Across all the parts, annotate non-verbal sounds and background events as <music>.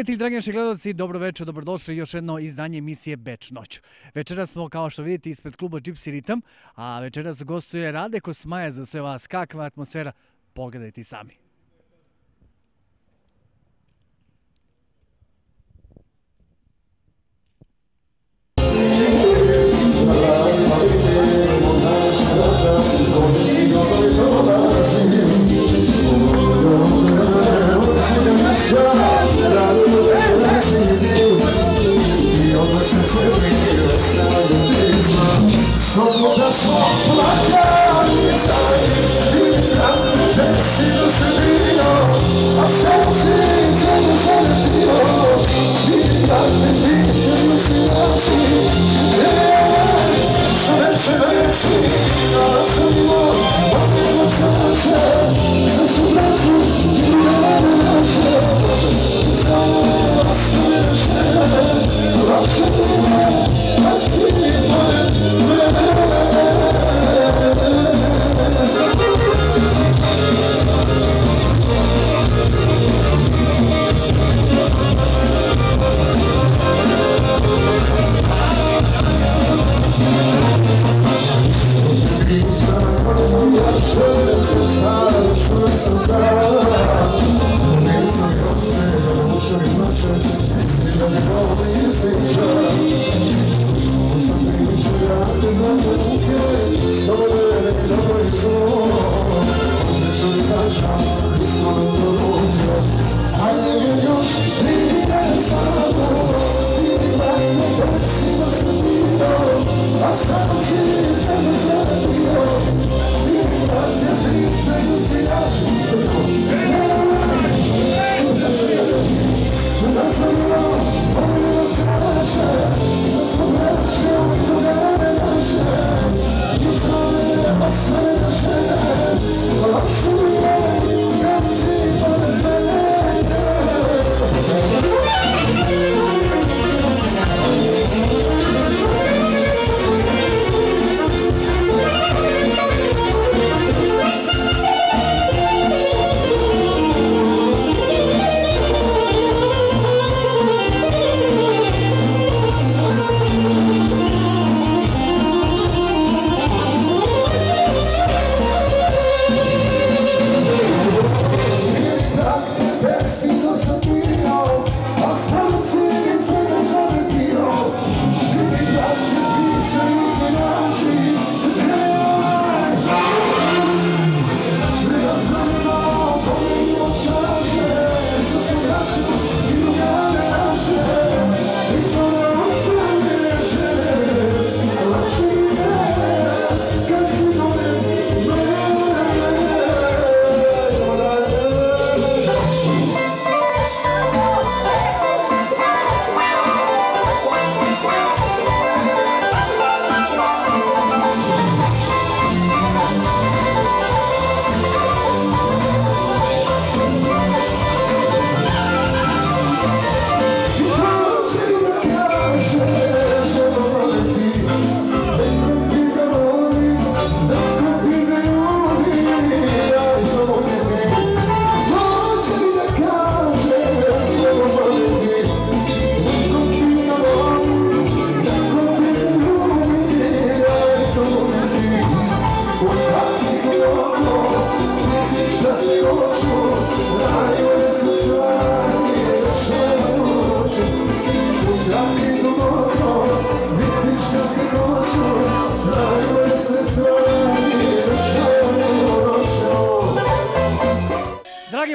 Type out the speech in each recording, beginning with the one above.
Prijatelji, dragi naši gledalci, dobro večer, dobrodošli još jedno izdanje emisije Beč noć. Večeras smo, kao što vidite, ispred kluba Gypsy Rhythm, a večeras gostuje Rade Kosmaja za sve vas. Kakva atmosfera? Pogledajte sami. Dragi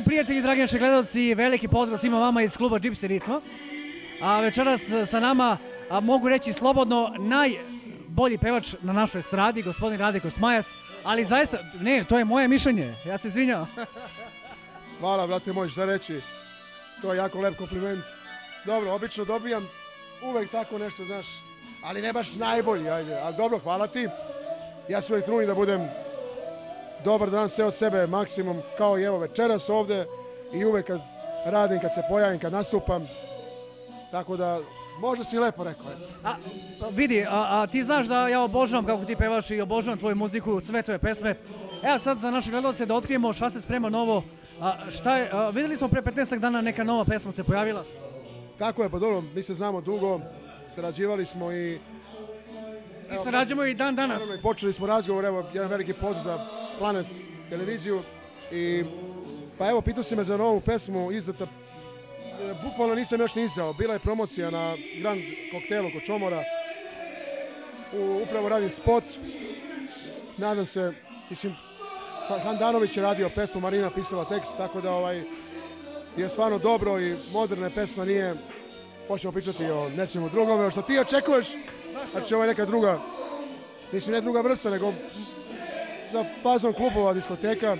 prijatelji, dragi naši gledalci, veliki pozdrav svima vama iz kluba Gypsy Ritmo. A večeras sa nama, a, mogu reći slobodno, najbolji pevač na našoj stradi, gospodin Rade Kosmajac, ali zaista, ne, to je moje mišljenje, ja se izvinjavam. <laughs> Hvala, brate moj, šta reći. To je jako lep kompliment. Dobro, obično dobijam uvek tako nešto, znaš, ali ne baš najbolji, ajde. Ali dobro, hvala ti. Ja se uvek trudim da budem dobar dan sve od sebe, maksimum, kao i evo večeras ovde i uvek kad radim, kad se pojavim, kad nastupam. Tako da, možda si lepo rekao. A, vidi, a, a ti znaš da ja obožavam kako ti pevaš i obožavam tvoju muziku, sve tvoje pesme. Evo sad za naše gledalce da otkrijemo šta se sprema novo. A, šta je, a, vidjeli smo pre 15 dana neka nova pesma se pojavila. Tako je, pa dobro, mi se znamo dugo, sarađivali smo i I sarađujemo i dan danas. naravno počeli smo razgovor, evo, jedan veliki pozdrav za Planet televiziju. I pa evo, pitao si me za novu pesmu izdata, e, bukvalno nisam još ni izdao, bila je promocija na Grand Koktelu kod Čomora, u, upravo radim spot, nadam se, mislim, Ha- Handanović je radio pesmu, Marina pisala tekst, tako da ovaj, je stvarno dobro i moderna pesma, nije, počnemo pričati o nečemu drugome, što ti očekuješ, znači ovo je neka druga, mislim ne druga vrsta, nego za fazon klubova, diskoteka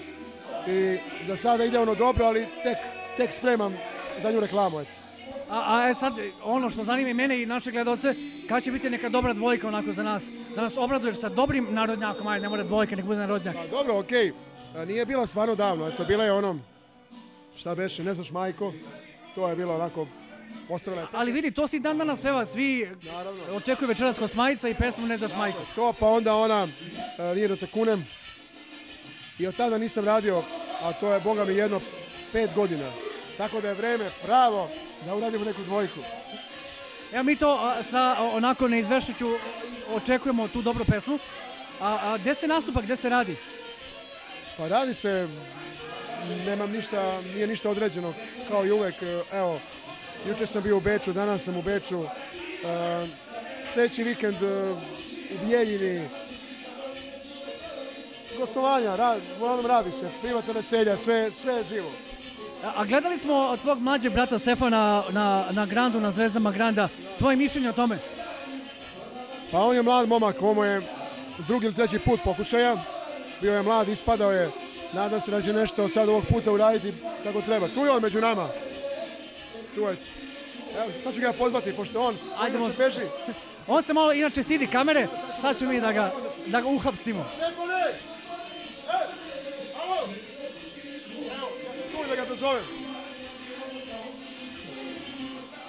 i za sada ide ono dobro, ali tek, tek spremam za nju reklamu, eto. A, a e sad, ono što zanima i mene i naše gledalce, kada će biti neka dobra dvojka onako za nas, da nas obraduješ sa dobrim narodnjakom, ajde, ne mora dvojka, nek bude narodnjak. Pa dobro, okej, nije bila stvarno davno, eto, bila je ono, šta beše, ne znaš majko, to je bilo onako, postavila je Ali vidi, to si dan danas peva, svi Naravno. očekuju večeras Kosmajica i pesmu Ne znaš majko. to, pa onda ona, e, nije da te kunem, i od tada nisam radio, a to je, boga mi, jedno pet godina. Tako da je vreme pravo da uradimo neku dvojku. Evo mi to sa onako neizvešćuću očekujemo tu dobru pesmu. A, a gde se nastupa, gde se radi? Pa radi se, nemam ništa, nije ništa određeno, kao i uvek, e, evo, jučer sam bio u Beču, danas sam u Beču, sljedeći vikend e, u Bijeljini, gostovanja, ra, uglavnom radi se, privatna veselja, sve, sve je živo. A, gledali smo tvog mlađeg brata Stefana na, na Grandu, na Zvezdama Granda. Tvoje mišljenje o tome? Pa on je mlad momak, ovo je drugi ili treći put pokušaja, bio je mlad, ispadao je, nadam se da će nešto sad ovog puta uraditi kako treba. Tu je on među nama. Je. Evo, sad ću ga pozvati, pošto on Ajde, inače može. beži. On se malo inače stidi kamere, sad ćemo mi da ga, da ga uhapsimo. Evo, tu da ga dozovem.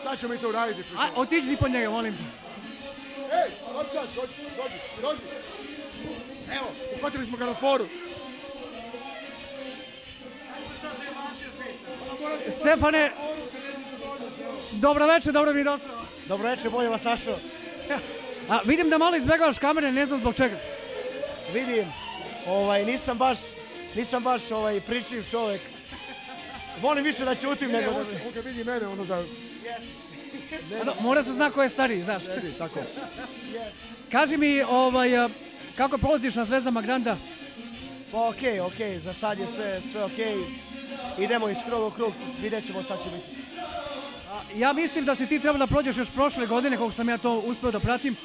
Sad ćemo mi to uraditi. A, otiđi ti po njega, molim te. Ej, dođi, dođi, dođi, dođi. Evo, uhvatili smo ga na foru. Stefane, dobro večer, dobro mi došao. Dobro večer, bolje vas našao. A, vidim da malo izbjegavaš kamere, ne znam zbog čega. Vidim, ovaj, nisam baš, nisam baš ovaj, pričljiv čovjek. Volim više da ćutim Ne, nego da on, kad vidi mene, ono da... Mora se zna ko je stariji, znaš. Tako. Kaži mi, ovaj, kako prolaziš na Zvezdama Granda? Pa okej, okej, za sad je sve, sve okej. Idemo iz kruga u krug, vidjet ćemo šta će biti. Ja mislim da si ti trebao da prođeš još prošle godine, koliko sam ja to uspeo da pratim.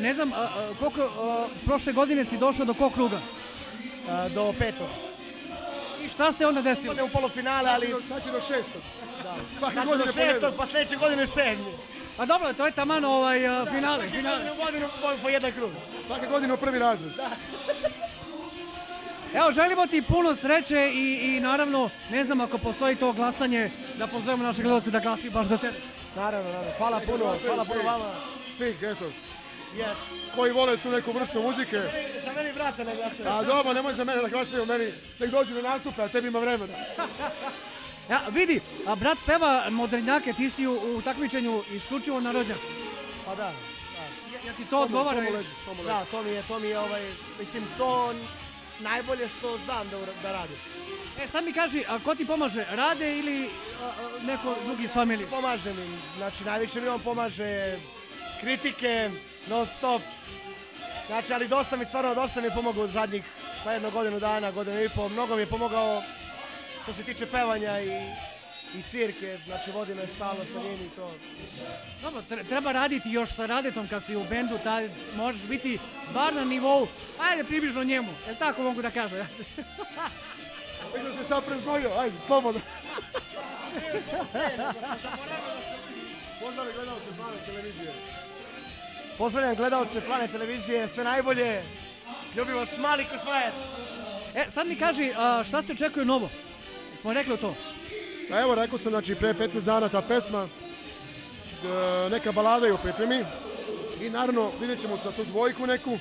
Ne znam, a, a, koliko a, prošle godine si došao do kog kruga? Do petog. I šta se onda desilo? Ode u polufinale, ali Sad će do šestog. Svake godine do šestog, pa sljedeće godine sedmi. A dobro, to je taman ovaj, finale. finale. Godine u godinu po, jedan krug. Svake godine u prvi razred. Evo, želimo ti puno sreće i, i naravno, ne znam ako postoji to glasanje, da pozovemo naše gledalce da glasuju baš za tebe. Naravno, naravno. Hvala puno, hvala puno vama. Svih, eto, Yes. koji vole tu neku vrstu muzike. Za meni brate ne glasaju. A dobro, nemoj za mene da glasaju meni, nek dođu na nastupe, a tebi ima vremena. <laughs> Ja, vidi, a brat peva modernjake, ti si u, u takmičenju isključivo narodnjak. Pa da. Ja ti to odgovara? Tomu leži, tomu leži. Da, to mi je, to mi je ovaj, mislim, to najbolje što znam da, da radim. E, sad mi kaži, a ko ti pomaže, Rade ili a, a, neko drugi iz familije? Pomaže mi, znači najviše mi on pomaže kritike, non stop. Znači, ali dosta mi, stvarno, dosta mi je pomogao u zadnjih, pa jedno godinu dana, godinu i pol. Mnogo mi je pomogao što se tiče pevanja i, i svirke, znači vodi me stalno sa njim i to. Dobro, tre- treba raditi još sa Radetom kad si u bendu, taj, možeš biti bar na nivou, ajde približno njemu, jel tako mogu da kažem? <laughs> Ja se- sad preznojio, ajde, slobodno. Pozdravi gledalce Planet televizije. Pozdravljam gledalce Plane televizije, sve najbolje. Ljubim vas, mali kosmajac. E, sad mi kaži, šta se očekuje novo? Smo rekli to. Pa evo, rekao sam, znači, pre 15 dana ta pesma, d- neka balada je u pripremi i naravno vidjet ćemo za tu dvojku neku,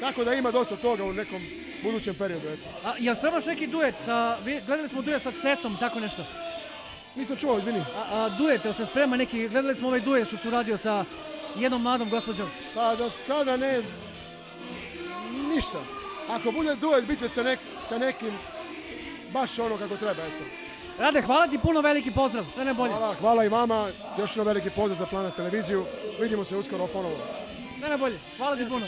tako da ima dosta toga u nekom budućem periodu. Eto. A, jel spremaš neki duet sa, gledali smo duet sa Cecom, tako nešto? Nisam čuo, izvini. A, a duet, jel se sprema neki, gledali smo ovaj duet što su radio sa jednom mladom gospođom. Pa da sada ne, ništa. Ako bude duet, bit će sa, nek, sa nekim baš ono kako treba. Eto. Rade, hvala ti puno, veliki pozdrav, sve najbolje. Hvala, hvala i vama, još jedan veliki pozdrav za Planet televiziju. Vidimo se uskoro ponovo. Sve najbolje, hvala ti puno.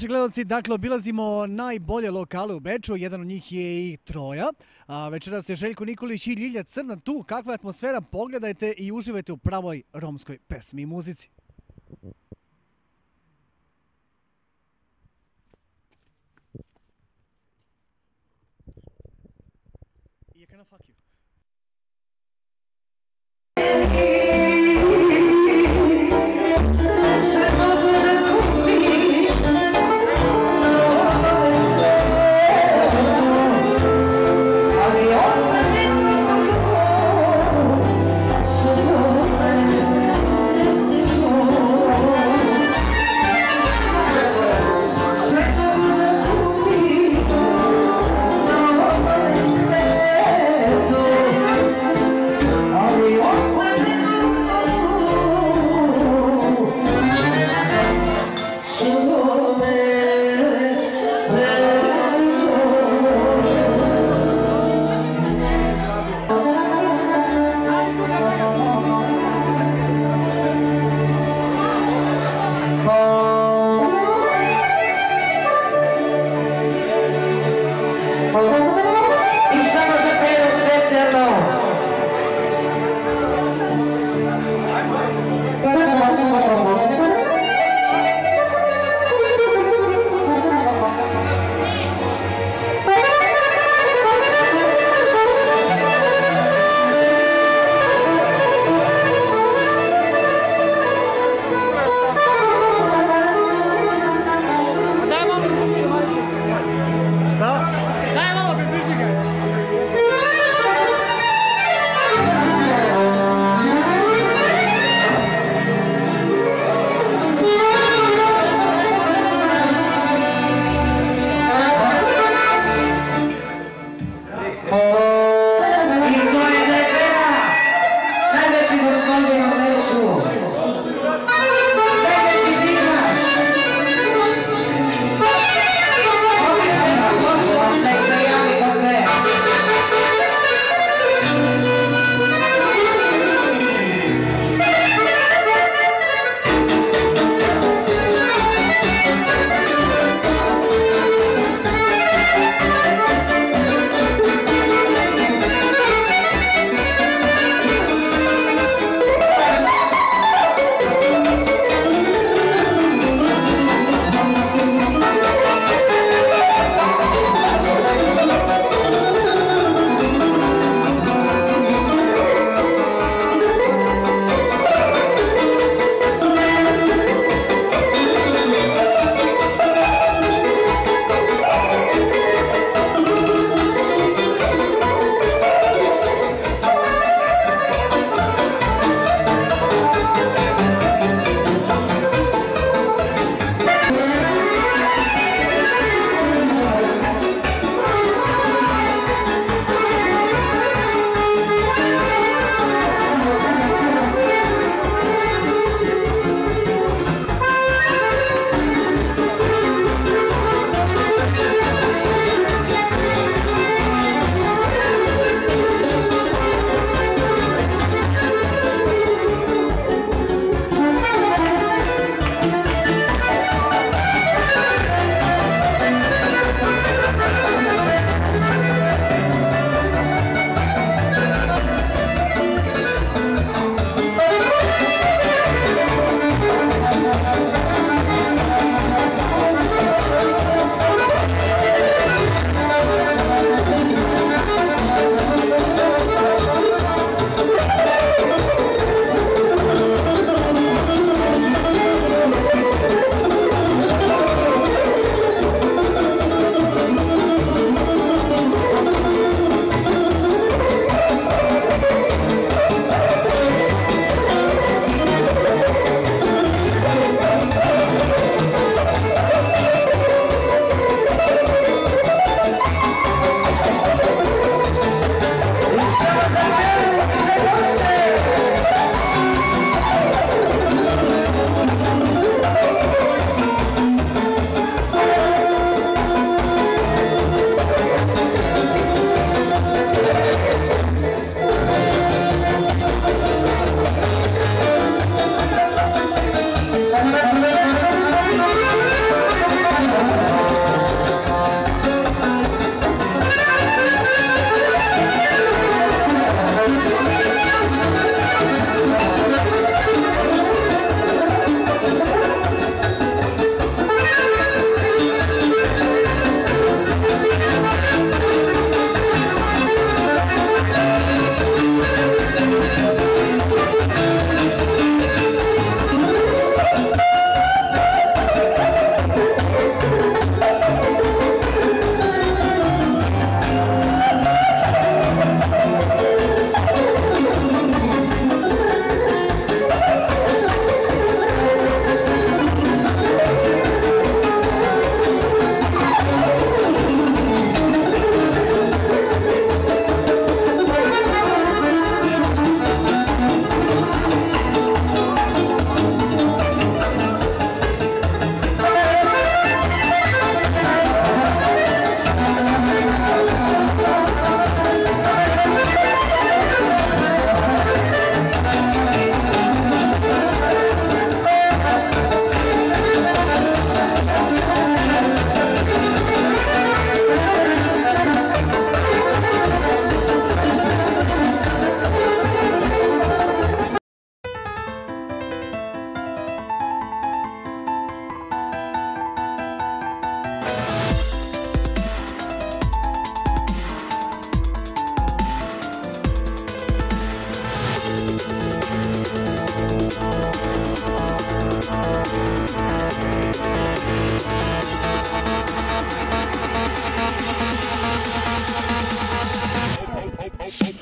Naši gledalci, dakle, obilazimo najbolje lokale u Beču, jedan od njih je i Troja. A, večeras je Željko Nikolić i Ljilja Crna tu. Kakva je atmosfera, pogledajte i uživajte u pravoj romskoj pesmi i muzici. Je fuck you.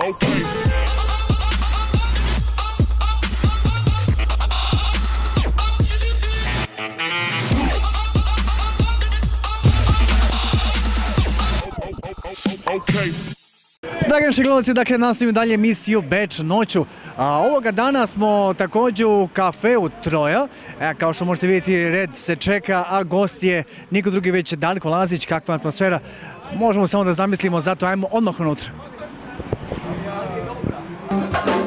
okay. Dragi naši gledalci, dakle nastavimo dalje emisiju Beč noću. A, ovoga dana smo također u kafeu Troja. E, kao što možete vidjeti, red se čeka, a gost je niko drugi već Darko Lazić. Kakva atmosfera, možemo samo da zamislimo, zato ajmo odmah unutra. Thank you.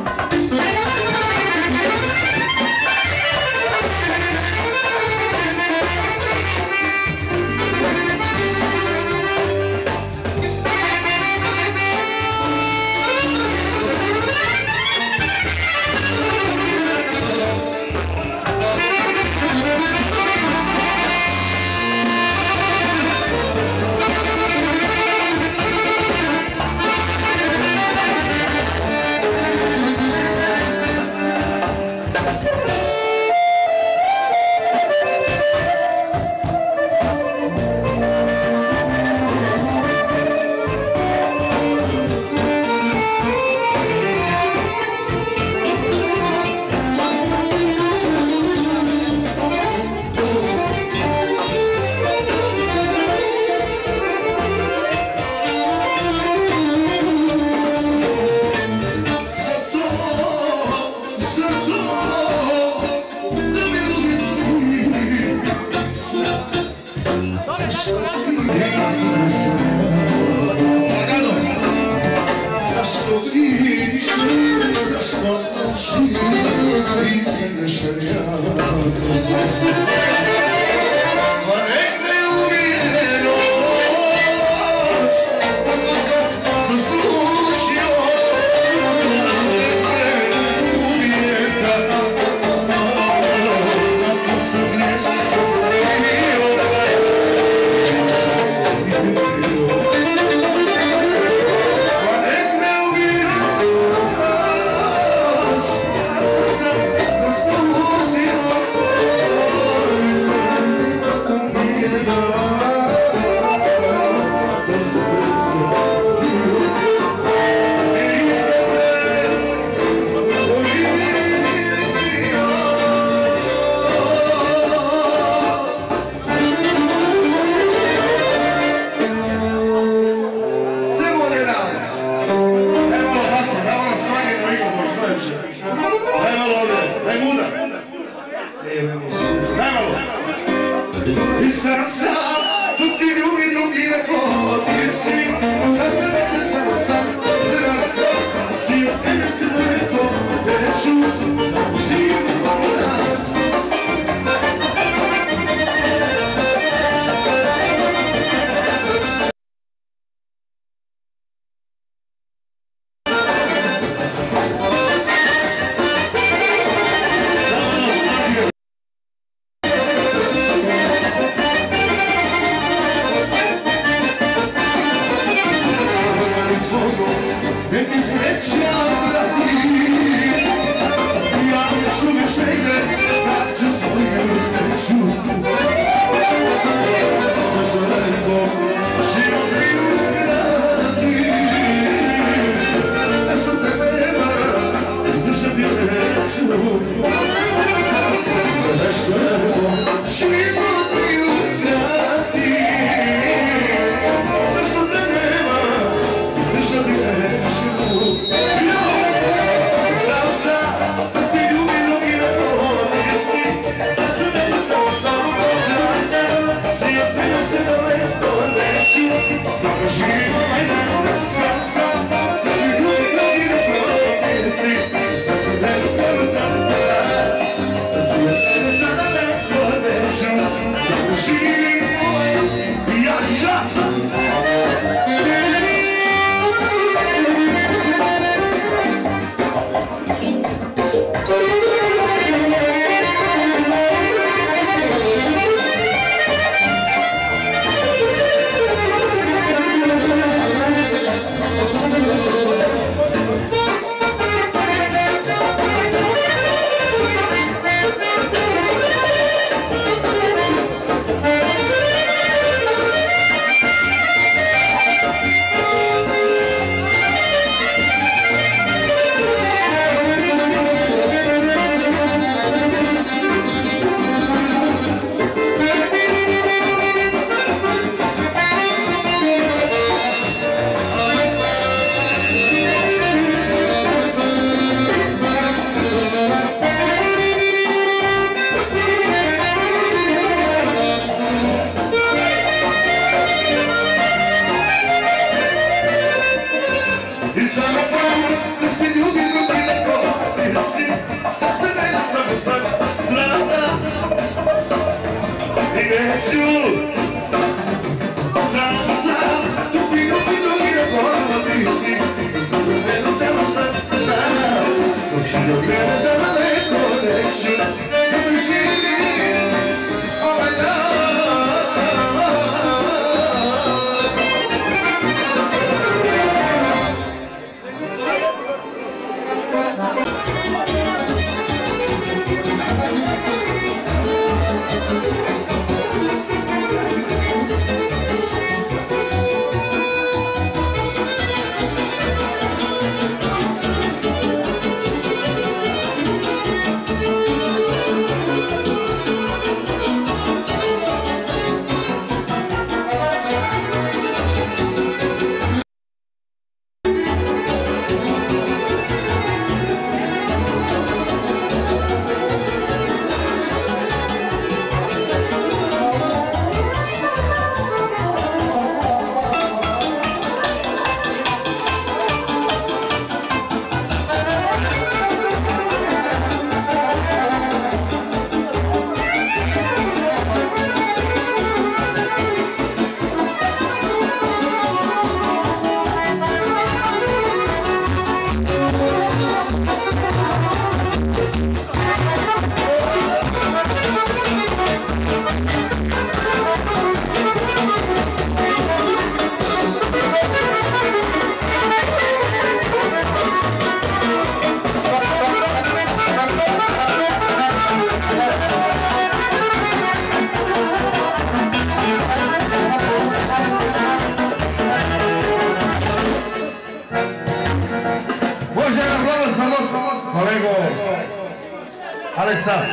essa.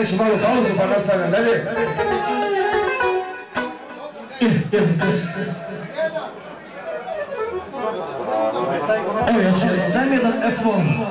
E și mă lăsau să fac asta în ele. Evet, sen bir de F1.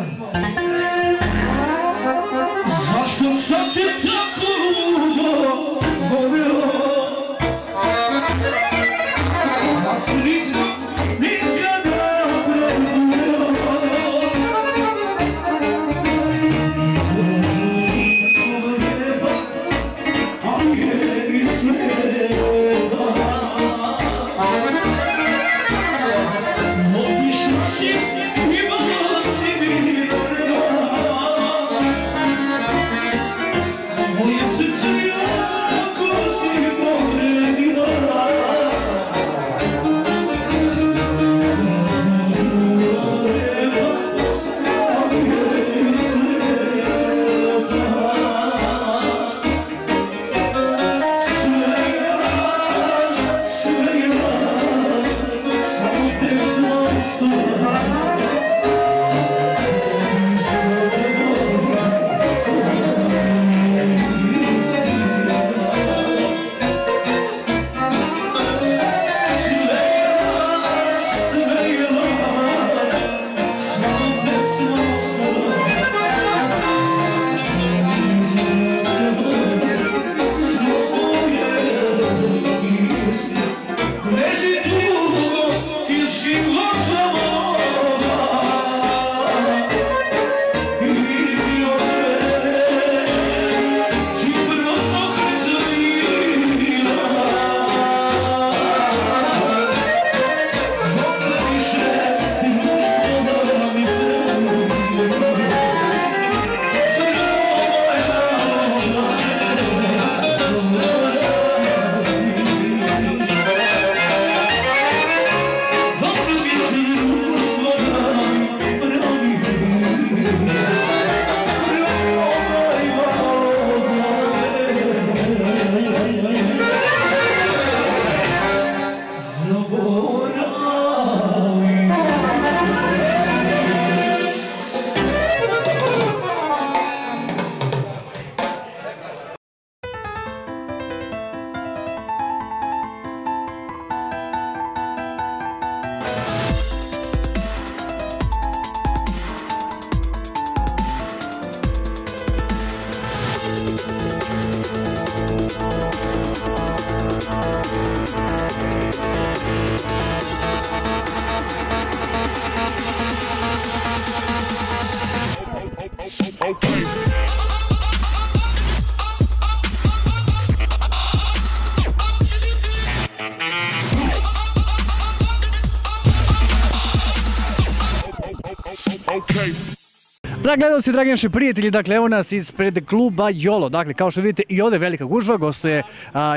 Dragi gledalci, dragi naši prijatelji, dakle evo nas ispred kluba Jolo. Dakle, kao što vidite i ovdje je velika gužva, gostuje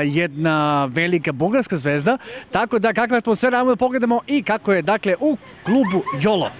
jedna velika bugarska zvezda. Tako da kakva atmosfera, ajmo da pogledamo i kako je dakle u klubu Jolo.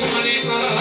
money, money.